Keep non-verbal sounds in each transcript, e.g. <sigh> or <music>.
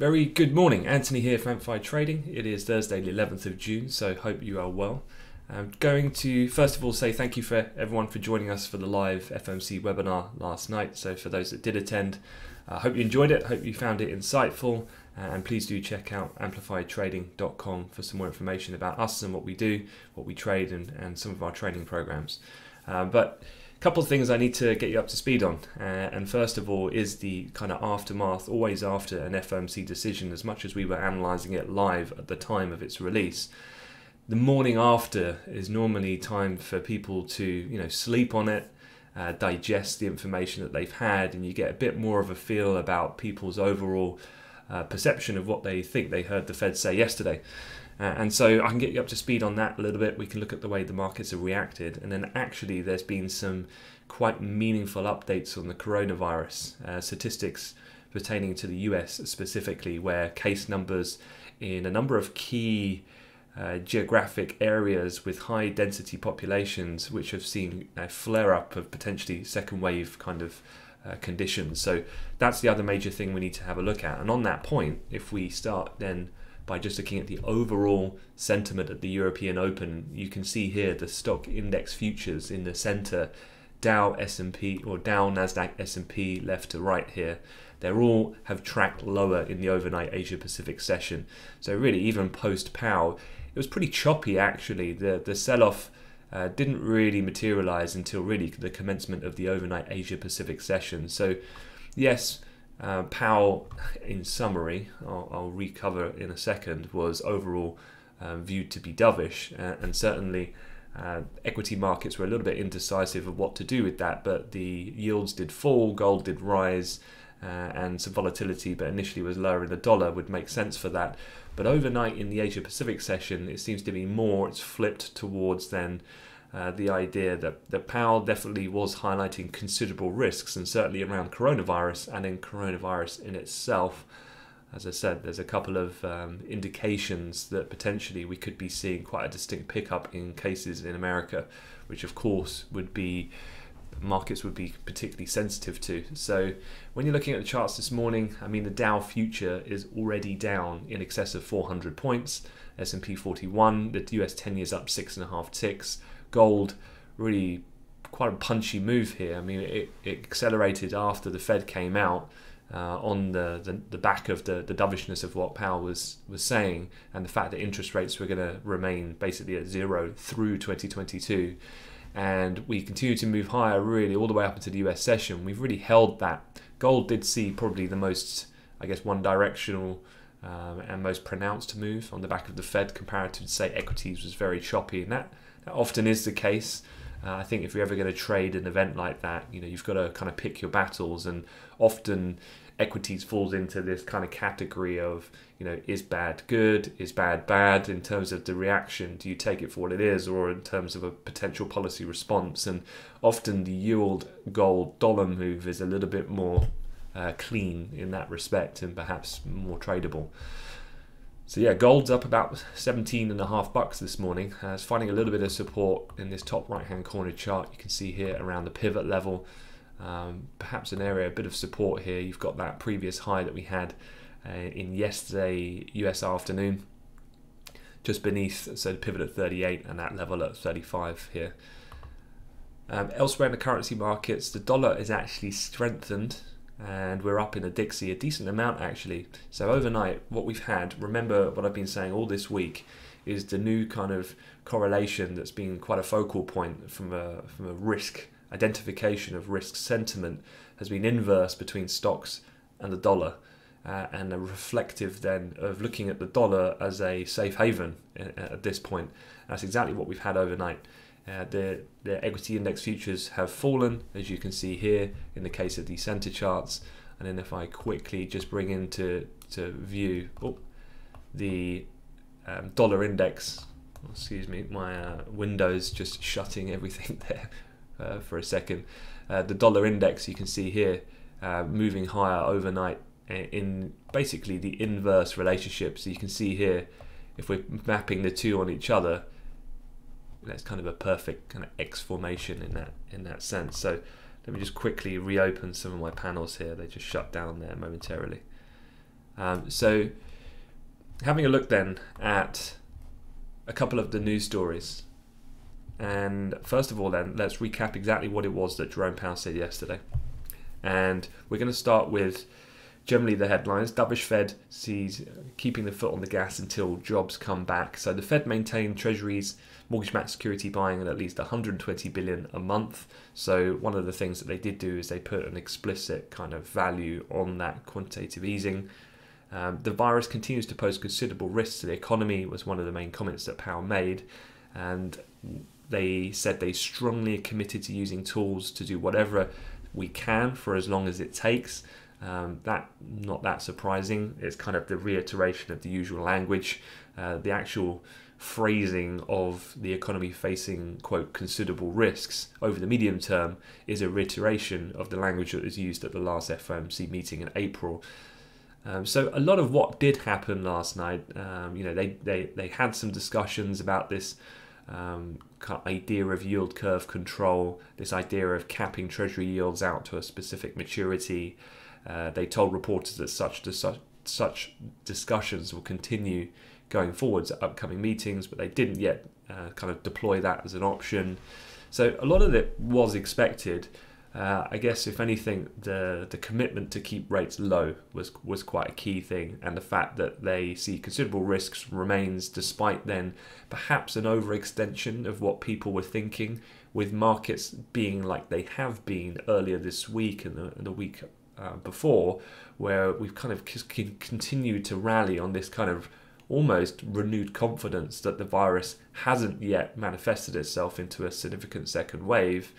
Very good morning, Anthony here from Amplify Trading. It is Thursday, the 11th of June, so hope you are well. I'm going to first of all say thank you for everyone for joining us for the live FOMC webinar last night. So, for those that did attend, I uh, hope you enjoyed it, hope you found it insightful, uh, and please do check out amplifytrading.com for some more information about us and what we do, what we trade, and, and some of our training programs. Uh, but couple of things I need to get you up to speed on. Uh, and first of all, is the kind of aftermath, always after an FOMC decision, as much as we were analysing it live at the time of its release. The morning after is normally time for people to, you know, sleep on it, uh, digest the information that they've had, and you get a bit more of a feel about people's overall uh, perception of what they think they heard the Fed say yesterday. Uh, and so I can get you up to speed on that a little bit. We can look at the way the markets have reacted. And then actually, there's been some quite meaningful updates on the coronavirus uh, statistics pertaining to the US specifically, where case numbers in a number of key uh, geographic areas with high density populations, which have seen a flare up of potentially second wave kind of uh, conditions. So that's the other major thing we need to have a look at. And on that point, if we start then by just looking at the overall sentiment at the European Open, you can see here the stock index futures in the center, Dow S&P or Dow Nasdaq S&P left to right here. They're all have tracked lower in the overnight Asia Pacific session. So really, even post Powell, it was pretty choppy actually. The the sell-off uh, didn't really materialize until really the commencement of the overnight Asia Pacific session. So yes, uh, Powell, in summary, I'll, I'll, recover in a second, was overall uh, viewed to be dovish, uh, and certainly uh, equity markets were a little bit indecisive of what to do with that. But the yields did fall, gold did rise, uh, and some volatility, but initially was lower in the dollar, would make sense for that. But overnight in the Asia Pacific session, it seems to be more. It's flipped towards then uh, the idea that, that Powell definitely was highlighting considerable risks, and certainly around coronavirus and in coronavirus in itself. As I said, there's a couple of um, indications that potentially we could be seeing quite a distinct pickup in cases in America, which of course would be markets would be particularly sensitive to. So when you're looking at the charts this morning, I mean the Dow future is already down in excess of 400 points. S&P 41, the US 10 years up six and a half ticks gold really quite a punchy move here. I mean, it, it accelerated after the Fed came out uh, on the, the, the, back of the, the dovishness of what Powell was, was saying and the fact that interest rates were going to remain basically at zero through 2022. And we continue to move higher really all the way up into the US session. We've really held that. Gold did see probably the most, I guess, one directional um, and most pronounced move on the back of the Fed comparative to say equities was very choppy. And that that often is the case. Uh, I think if you're ever going to trade an event like that, you know, you've got to kind of pick your battles, and often equities falls into this kind of category of, you know, is bad good, is bad bad in terms of the reaction. Do you take it for what it is, or in terms of a potential policy response? And often the yield gold dollar move is a little bit more uh, clean in that respect, and perhaps more tradable. So yeah, gold's up about 17 and a half bucks this morning. Uh, it's finding a little bit of support in this top right hand corner chart. You can see here around the pivot level. Um, perhaps an area, a bit of support here. You've got that previous high that we had uh, in yesterday US afternoon, just beneath, so the pivot at 38 and that level at 35 here. Um, elsewhere in the currency markets, the dollar is actually strengthened and we're up in a Dixie a decent amount actually. So overnight, what we've had, remember what I've been saying all this week, is the new kind of correlation that's been quite a focal point from a from a risk identification of risk sentiment has been inverse between stocks and the dollar. Uh, and a reflective then of looking at the dollar as a safe haven at, at this point. That's exactly what we've had overnight. Uh, the, the equity index futures have fallen, as you can see here in the case of the center charts. And then if I quickly just bring into to view oh, the um, dollar index, excuse me, my uh, Windows just shutting everything <laughs> there uh, for a second. Uh, the dollar index you can see here uh, moving higher overnight in basically the inverse relationship. So you can see here, if we're mapping the two on each other, that's kind of a perfect kind of X formation in that in that sense. So let me just quickly reopen some of my panels here. They just shut down there momentarily. Um, so, having a look then at a couple of the news stories. And first of all, then, let's recap exactly what it was that Jerome Powell said yesterday. And we're going to start with generally the headlines. Dovish Fed sees keeping the foot on the gas until jobs come back. So the Fed maintained Treasuries mortgage-backed security buying at at least 120 billion a month. So one of the things that they did do is they put an explicit kind of value on that quantitative easing. Um, the virus continues to pose considerable risks to the economy was one of the main comments that Powell made, and they said they strongly are committed to using tools to do whatever we can for as long as it takes. Um, that not that surprising. It's kind of the reiteration of the usual language. Uh, the actual phrasing of the economy facing quote considerable risks over the medium term is a reiteration of the language that was used at the last FOMC meeting in April. Um, so a lot of what did happen last night, um, you know, they, they, they had some discussions about this um, idea of yield curve control, this idea of capping treasury yields out to a specific maturity. Uh, they told reporters that such, such such discussions will continue going forwards at upcoming meetings, but they didn't yet uh, kind of deploy that as an option. So a lot of it was expected. Uh, I guess if anything, the the commitment to keep rates low was was quite a key thing, and the fact that they see considerable risks remains, despite then perhaps an overextension of what people were thinking, with markets being like they have been earlier this week and the, and the week uh, before, where we've kind of continued to rally on this kind of almost renewed confidence that the virus hasn't yet manifested itself into a significant second wave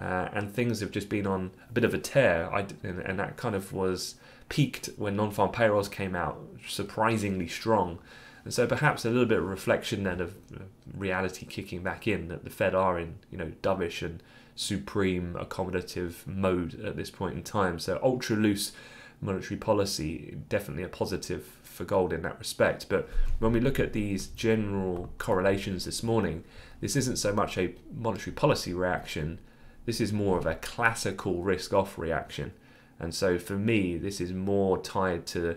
uh, and things have just been on a bit of a tear. I, and, and that kind of was peaked when non-farm payrolls came out, surprisingly strong. And so perhaps a little bit of reflection then of reality kicking back in that the Fed are in, you know, dovish and supreme accommodative mode at this point in time. So ultra loose monetary policy definitely a positive for gold in that respect. But when we look at these general correlations this morning, this isn't so much a monetary policy reaction this is more of a classical risk off reaction. And so for me, this is more tied to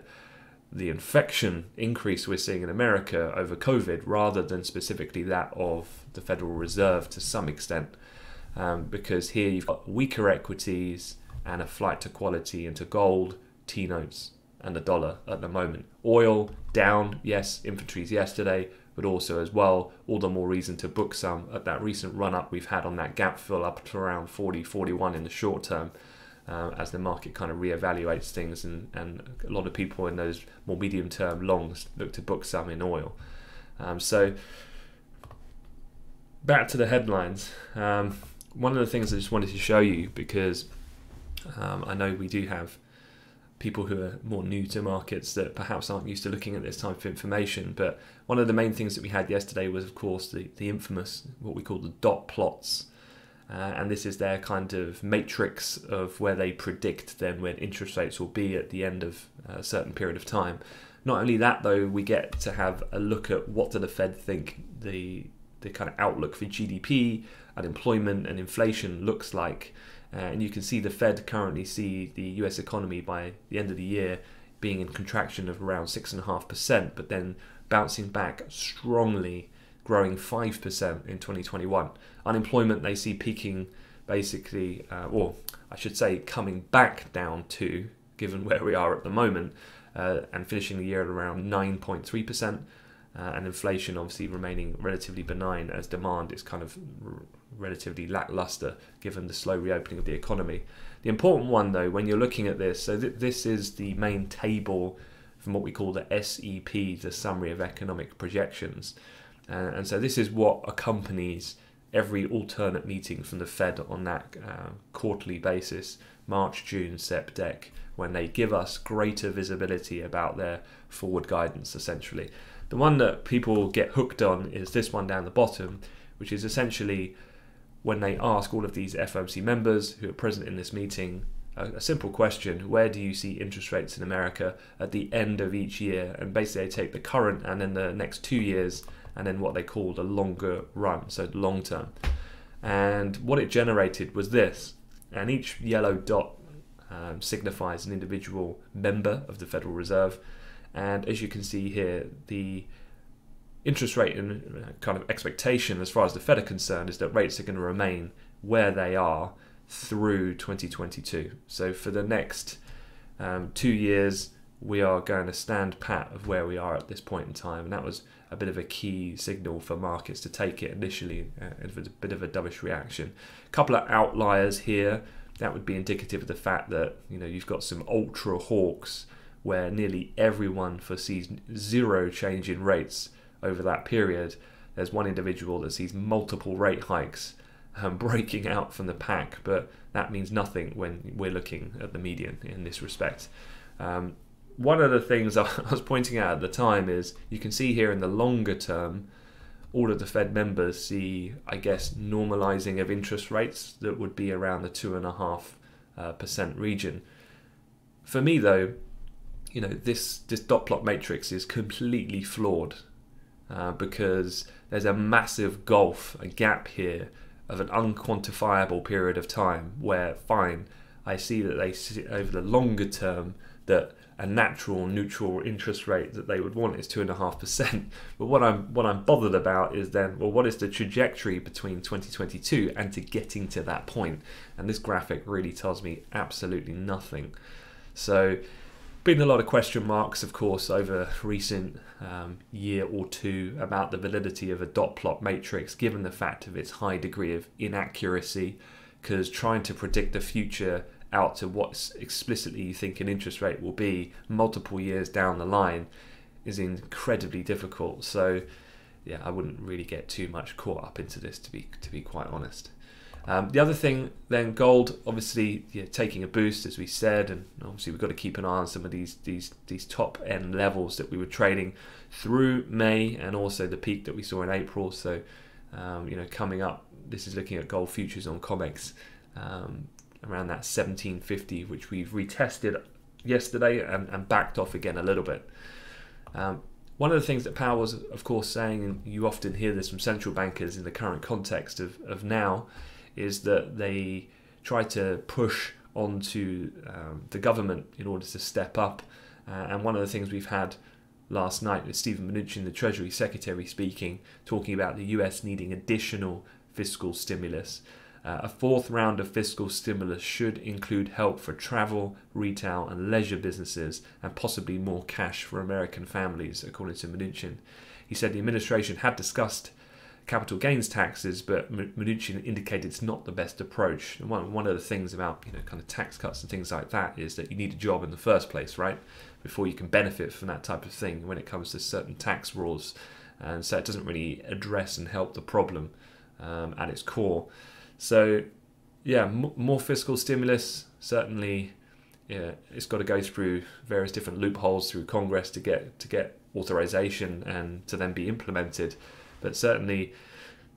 the infection increase we're seeing in America over COVID rather than specifically that of the Federal Reserve to some extent. Um, because here you've got weaker equities and a flight to quality into gold, T notes, and the dollar at the moment. Oil down, yes, inventories yesterday, but also as well, all the more reason to book some at that recent run up we've had on that gap fill up to around 40, 41 in the short term. Uh, as the market kind of reevaluates things, and, and a lot of people in those more medium term longs look to book some in oil. Um, so, back to the headlines. Um, one of the things I just wanted to show you because um, I know we do have people who are more new to markets that perhaps aren't used to looking at this type of information. But one of the main things that we had yesterday was, of course, the, the infamous, what we call the dot plots. Uh, and this is their kind of matrix of where they predict then when interest rates will be at the end of a certain period of time. Not only that, though, we get to have a look at what do the Fed think the the kind of outlook for GDP, unemployment, and inflation looks like. Uh, and you can see the Fed currently see the US economy by the end of the year being in contraction of around 6.5%, but then bouncing back strongly, growing 5% in 2021. Unemployment they see peaking basically, uh, or I should say, coming back down to, given <laughs> where we are at the moment, uh, and finishing the year at around 9.3%. Uh, and inflation obviously remaining relatively benign as demand is kind of relatively lackluster given the slow reopening of the economy. The important one, though, when you're looking at this, so th- this is the main table from what we call the SEP, the Summary of Economic Projections. Uh, and so this is what accompanies every alternate meeting from the Fed on that uh, quarterly basis, March, June, Sep, Dec, when they give us greater visibility about their forward guidance, essentially. The one that people get hooked on is this one down the bottom, which is essentially when they ask all of these FOMC members who are present in this meeting a, a, simple question where do you see interest rates in America at the end of each year? And basically, they take the current and then the next two years, and then what they call the longer run, so long term. And what it generated was this, and each yellow dot um, signifies an individual member of the Federal Reserve. And as you can see here, the interest rate and uh, kind of expectation as far as the Fed are concerned is that rates are going to remain where they are through 2022. So for the next um, two years, we are going to stand pat of where we are at this point in time. And that was a bit of a key signal for markets to take it initially. Uh, it was a bit of a dovish reaction. A couple of outliers here. That would be indicative of the fact that you know you've got some ultra hawks where nearly everyone foresees zero change in rates over that period. There's one individual that sees multiple rate hikes um, <laughs> breaking out from the pack, but that means nothing when we're looking at the median in this respect. Um, one of the things <laughs> I was pointing out at the time is you can see here in the longer term, all of the Fed members see, I guess, normalizing of interest rates that would be around the two and a half uh, percent region. For me, though, you know this this dot plot matrix is completely flawed uh, because there's a massive gulf, a gap here of an unquantifiable period of time where fine, I see that they see over the longer term that a natural neutral interest rate that they would want is two and a half percent. <laughs> But what I'm what I'm bothered about is then well what is the trajectory between 2022 and to getting to that point? And this graphic really tells me absolutely nothing. So been a lot of question marks, of course, over recent um, year or two about the validity of a dot plot matrix, given the fact of its high degree of inaccuracy. Because trying to predict the future out to what explicitly you think an interest rate will be multiple years down the line is incredibly difficult. So, yeah, I wouldn't really get too much caught up into this to be to be quite honest. Um, the other thing, then, gold obviously yeah, taking a boost as we said, and obviously we've got to keep an eye on some of these these these top end levels that we were trading through May, and also the peak that we saw in April. So, um, you know, coming up, this is looking at gold futures on COMEX. Um, around that 1750, which we've retested yesterday and, and backed off again a little bit. Um, one of the things that Powell was, of course, saying, and you often hear this from central bankers in the current context of, of now, is that they try to push onto um, the government in order to step up. Uh, and one of the things we've had last night with Steven Mnuchin, the Treasury Secretary, speaking, talking about the US needing additional fiscal stimulus. Uh, a fourth round of fiscal stimulus should include help for travel, retail, and leisure businesses, and possibly more cash for American families, according to Mnuchin. He said the administration had discussed capital gains taxes, but Mnuchin indicated it's not the best approach. And one, one of the things about you know kind of tax cuts and things like that is that you need a job in the first place, right? Before you can benefit from that type of thing when it comes to certain tax rules. And so it doesn't really address and help the problem um, at its core. So, yeah, more fiscal stimulus certainly. Yeah, it's got to go through various different loopholes through Congress to get to get authorization and to then be implemented. But certainly,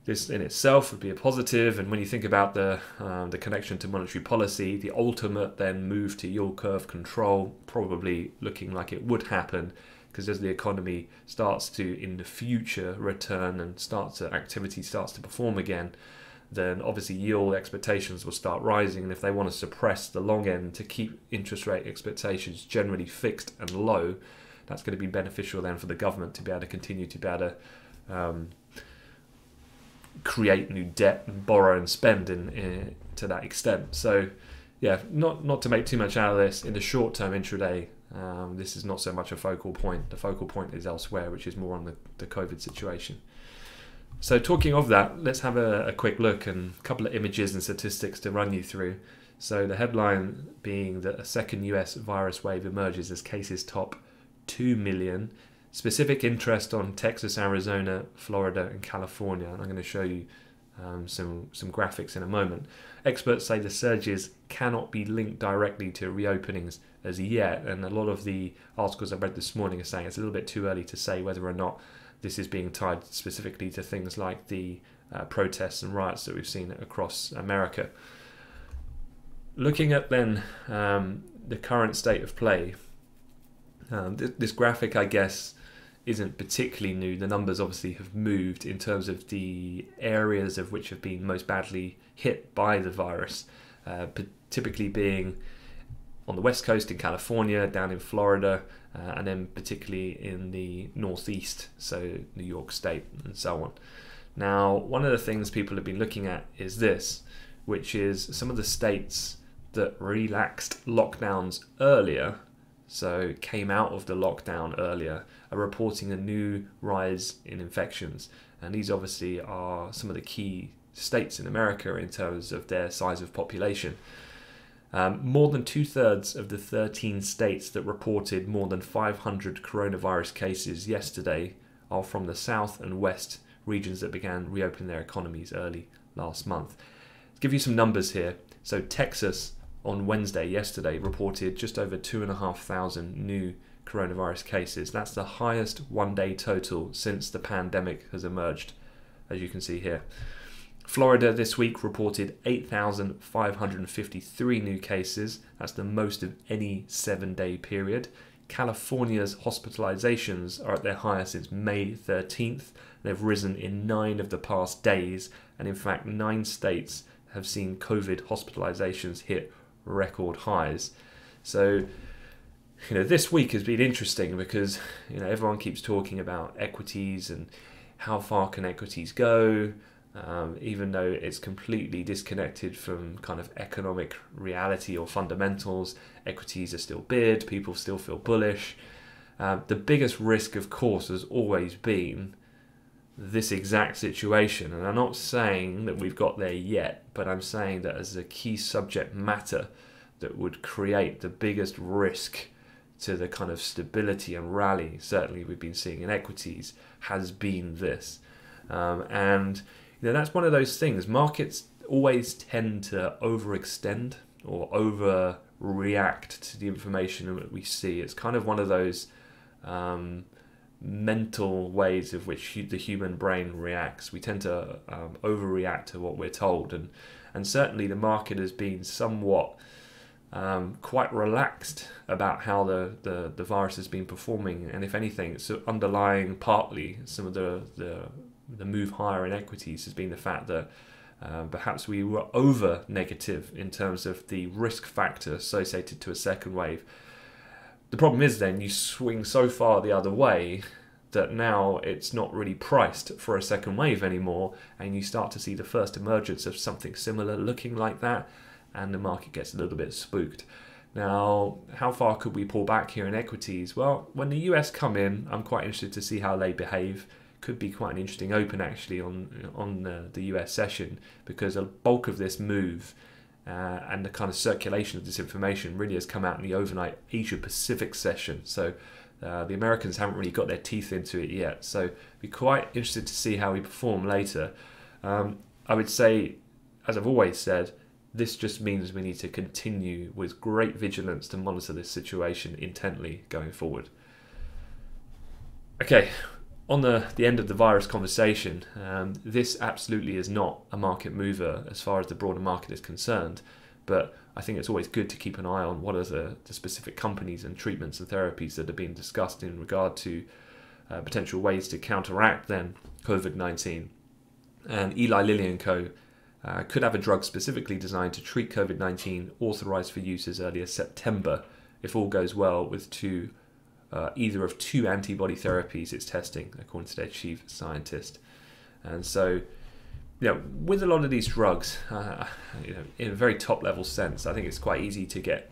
this in itself would be a positive. And when you think about the um, the connection to monetary policy, the ultimate then move to yield curve control, probably looking like it would happen, because as the economy starts to in the future return and starts to activity starts to perform again, then obviously yield expectations will start rising. And if they want to suppress the long end to keep interest rate expectations generally fixed and low, that's going to be beneficial then for the government to be able to continue to be able to um, create new debt and borrow and spend in, in, to that extent. So, yeah, not not to make too much out of this in the short term intraday. Um, this is not so much a focal point. The focal point is elsewhere, which is more on the, the COVID situation. So, talking of that, let's have a, a, quick look and a couple of images and statistics to run you through. So, the headline being that a second US virus wave emerges as cases top 2 million. Specific interest on Texas, Arizona, Florida, and California. And I'm going to show you um, some, some graphics in a moment. Experts say the surges cannot be linked directly to reopenings as yet. And a lot of the articles I've read this morning are saying it's a little bit too early to say whether or not this is being tied specifically to things like the uh, protests and riots that we've seen across America. Looking at then um, the current state of play, um, th- this graphic, I guess, isn't particularly new. The numbers obviously have moved in terms of the areas of which have been most badly hit by the virus, uh, typically being on the west coast in California, down in Florida, uh, and then particularly in the northeast, so New York State and so on. Now, one of the things people have been looking at is this, which is some of the states that relaxed lockdowns earlier, so came out of the lockdown earlier, are reporting a new rise in infections. And these obviously are some of the key states in America in terms of their size of population. Um, more than two thirds of the 13 states that reported more than 500 coronavirus cases yesterday are from the south and west regions that began reopening their economies early last month. Give you some numbers here, so Texas on Wednesday, yesterday, reported just over 2,500 new coronavirus cases. That's the highest one day total since the pandemic has emerged, as you can see here. Florida this week reported 8,553 new cases. That's the most of any seven day period. California's hospitalizations are at their highest since May 13th. They've risen in nine of the past days, and in fact, nine states have seen COVID hospitalizations hit record highs. So, you know, this week has been interesting because you know everyone keeps talking about equities and how far can equities go um, even though it's completely disconnected from kind of economic reality or fundamentals. Equities are still bid, people still feel bullish. Uh, the biggest risk, of course, has always been this exact situation. And I'm not saying that we've got there yet, but I'm saying that as a key subject matter that would create the biggest risk to the kind of stability and rally, certainly we've been seeing in equities, has been this. Um, and you know, that's one of those things. Markets always tend to overextend or overreact to the information that we see. It's kind of one of those um, mental ways of which the human brain reacts. We tend to um, overreact to what we're told, and and certainly the market has been somewhat um, quite relaxed about how the, the, the virus has been performing, and if anything, it's underlying partly some of the, the the move higher in equities has been the fact that uh, perhaps we were over negative in terms of the risk factor associated to a second wave. The problem is then you swing so far the other way that now it's not really priced for a second wave anymore, and you start to see the first emergence of something similar looking like that, and the market gets a little bit spooked. Now, how far could we pull back here in equities? Well, when the US come in, I'm quite interested to see how they behave could be quite an interesting open actually on on the, the US session because a bulk of this move uh, and the kind of circulation of this information really has come out in the overnight Asia Pacific session. So uh, the Americans haven't really got their teeth into it yet. So be quite interested to see how we perform later. Um, I would say, as I've always said, this just means we need to continue with great vigilance to monitor this situation intently going forward. Okay, on the, the end of the virus conversation, um, this absolutely is not a market mover as far as the broader market is concerned. But I think it's always good to keep an eye on what are the, the specific companies and treatments and therapies that are being discussed in regard to uh, potential ways to counteract then COVID 19. And Eli Lilly and Co. Uh, could have a drug specifically designed to treat COVID 19 authorized for use as early as September if all goes well with two uh, either of two antibody therapies it's testing, according to their chief scientist. And so, you know, with a lot of these drugs, <laughs> uh, you know, in a very top level sense, I think it's quite easy to get,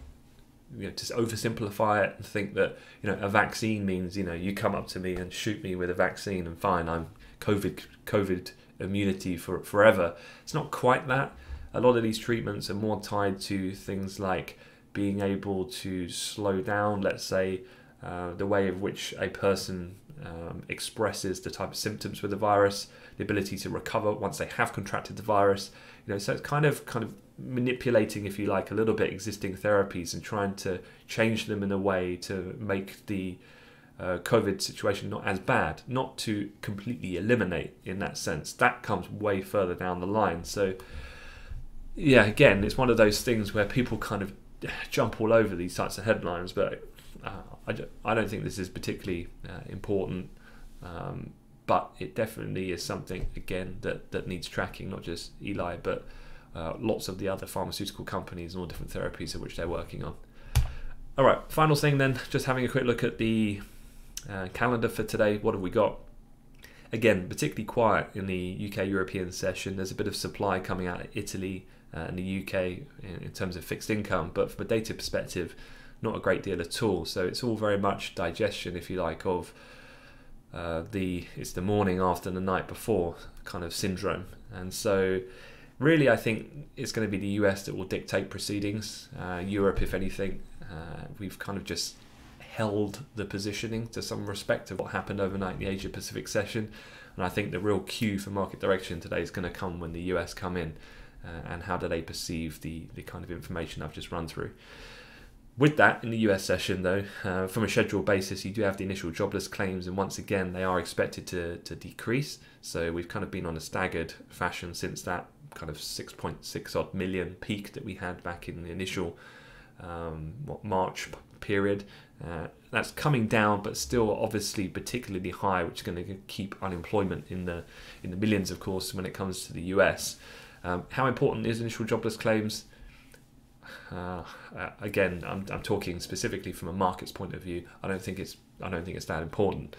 you know, to oversimplify it and think that, you know, a vaccine means, you know, you come up to me and shoot me with a vaccine and fine, I'm COVID, COVID immunity for forever. It's not quite that. A lot of these treatments are more tied to things like being able to slow down, let's say, uh, the way of which a person um, expresses the type of symptoms with the virus, the ability to recover once they have contracted the virus. You know, so it's kind of kind of manipulating, if you like, a little bit existing therapies and trying to change them in a way to make the uh, COVID situation not as bad, not to completely eliminate in that sense. That comes way further down the line. So, yeah, again, it's one of those things where people kind of jump all over these types of headlines, but uh, I, I don't think this is particularly uh, important, um, but it definitely is something again that, that needs tracking. Not just Eli, but uh, lots of the other pharmaceutical companies and all different therapies of which they're working on. All right, final thing then, just having a quick look at the uh, calendar for today. What have we got? Again, particularly quiet in the UK European session. There's a bit of supply coming out of Italy and the UK in terms of fixed income, but from a data perspective, not a great deal at all. So it's all very much digestion, if you like, of uh, the it's the morning after the night before kind of syndrome. And so, really, I think it's going to be the US that will dictate proceedings. Uh, Europe, if anything, uh, we've kind of just held the positioning to some respect of what happened overnight in the Asia Pacific session. And I think the real cue for market direction today is going to come when the US come in uh, and how do they perceive the, the kind of information I've just run through. With that, in the US session, though, uh, from a scheduled basis, you do have the initial jobless claims, and once again, they are expected to, to decrease. So we've kind of been on a staggered fashion since that kind of 6.6 odd million peak that we had back in the initial um, what, March period. Uh, that's coming down, but still obviously particularly high, which is going to keep unemployment in the in the millions, of course, when it comes to the US. Um, how important is initial jobless claims? Uh, uh, again, I'm, I'm talking specifically from a market's point of view. I don't think it's I don't think it's that important.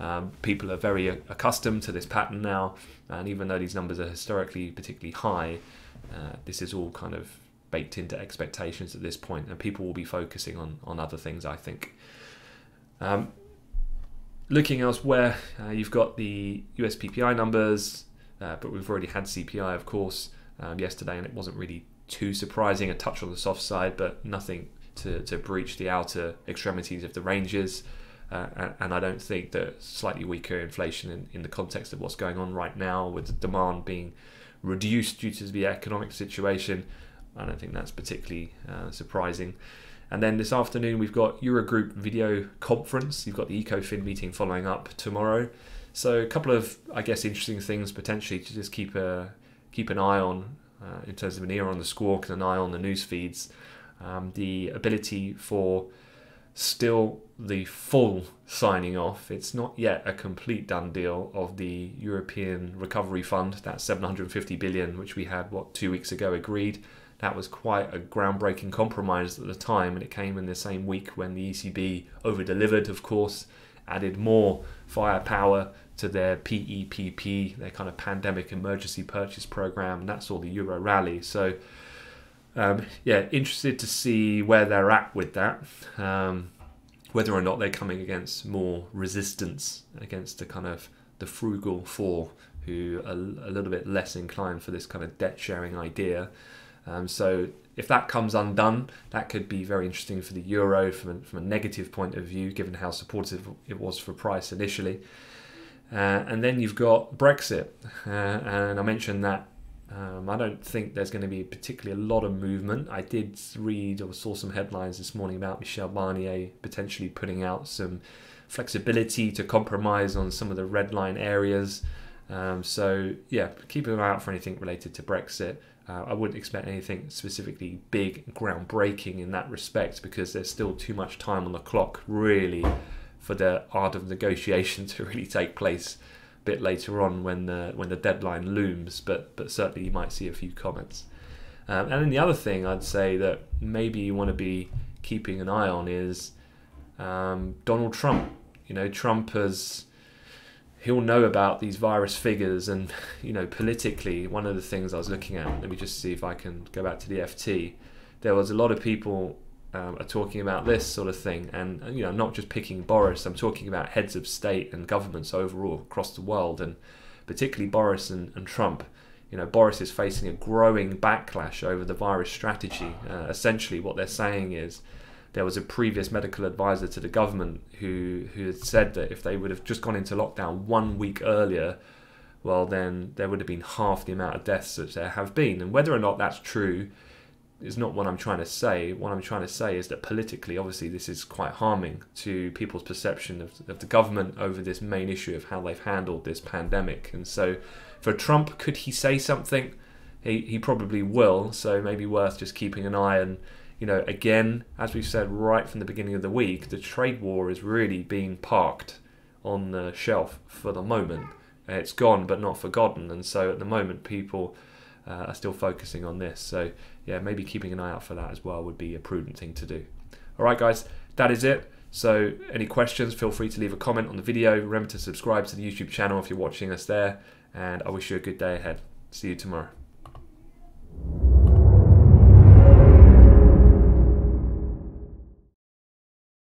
Um, people are very accustomed to this pattern now, and even though these numbers are historically particularly high, uh, this is all kind of baked into expectations at this point, and people will be focusing on on other things. I think. Um, looking elsewhere, uh, you've got the US PPI numbers, uh, but we've already had CPI, of course, um, yesterday, and it wasn't really too surprising, a touch on the soft side, but nothing to, to breach the outer extremities of the ranges. Uh, and I don't think that slightly weaker inflation in, in the context of what's going on right now with the demand being reduced due to the economic situation, I don't think that's particularly uh, surprising. And then this afternoon we've got Eurogroup video conference. You've got the ECOFIN meeting following up tomorrow. So a couple of, I guess, interesting things potentially to just keep a keep an eye on uh, in terms of an ear on the squawk and an eye on the news feeds. Um, the ability for still the full signing off. It's not yet a complete done deal of the European Recovery Fund, that 750 billion, which we had what two weeks ago agreed. That was quite a groundbreaking compromise at the time, and it came in the same week when the ECB over delivered, of course, added more firepower to their PEPP, their kind of pandemic emergency purchase program, and that's all the Euro rally. So, um, yeah, interested to see where they're at with that. Um, whether or not they're coming against more resistance against the kind of the frugal four who are a little bit less inclined for this kind of debt sharing idea. Um, so if that comes undone, that could be very interesting for the euro from a, from a negative point of view, given how supportive it was for price initially. Uh, and then you've got Brexit, uh, and I mentioned that um, I don't think there's going to be particularly a lot of movement. I did read or saw some headlines this morning about Michel Barnier potentially putting out some flexibility to compromise on some of the red line areas. Um, so yeah, keep an eye out for anything related to Brexit. Uh, I wouldn't expect anything specifically big, groundbreaking in that respect because there's still too much time on the clock, really, for the art of negotiation to really take place a bit later on when the when the deadline looms. But but certainly you might see a few comments. Um, and then the other thing I'd say that maybe you want to be keeping an eye on is um, Donald Trump. You know, Trump has he'll know about these virus figures and <laughs> you know politically one of the things I was looking at let me just see if I can go back to the FT there was a lot of people um, are talking about this sort of thing. And you know not just picking Boris I'm talking about heads of state and governments overall across the world and particularly Boris and, and Trump. You know Boris is facing a growing backlash over the virus strategy. Uh, essentially what they're saying is there was a previous medical advisor to the government who who had said that if they would have just gone into lockdown one week earlier, well then there would have been half the amount of deaths that there have been. And whether or not that's true is not what I'm trying to say. What I'm trying to say is that politically, obviously, this is quite harming to people's perception of, of the government over this main issue of how they've handled this pandemic. And so, for Trump, could he say something? He, he probably will. So maybe worth just keeping an eye and you know, again, as we've said right from the beginning of the week, the trade war is really being parked on the shelf for the moment. It's gone but not forgotten, and so at the moment, people uh, are still focusing on this. So, yeah, maybe keeping an eye out for that as well would be a prudent thing to do. All right, guys, that is it. So, any questions, feel free to leave a comment on the video. Remember to subscribe to the YouTube channel if you're watching us there. And I wish you a good day ahead. See you tomorrow.